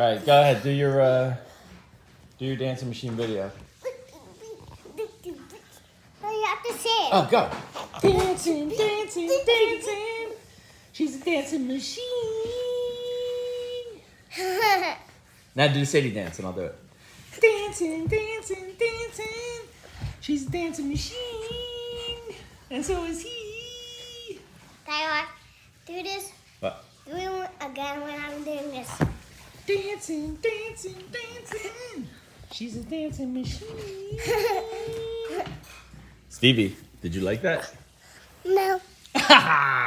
All right, go ahead. Do your uh, do your dancing machine video. Oh, you have to say it. Oh, go. Dancing, dancing, dancing. She's a dancing machine. Now do the Sadie dance, and I'll do it. Dancing, dancing, dancing. She's a dancing machine. And so is he. Tyler, do this. What? Do it again when I'm doing this. Dancing, dancing, dancing. She's a dancing machine. Stevie, did you like that? no. Ha